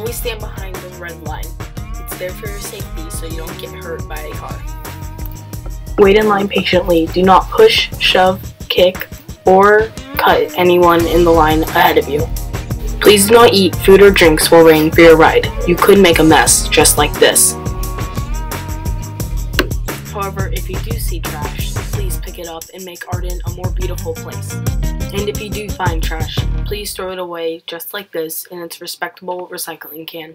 Always stand behind the red line. It's there for your safety so you don't get hurt by a car. Wait in line patiently. Do not push, shove, kick, or cut anyone in the line ahead of you. Please do not eat food or drinks while waiting for your ride. You could make a mess, just like this. However, if you do see trash, please pick it up and make Arden a more beautiful place. And if you do find trash, please throw it away just like this in its respectable recycling can.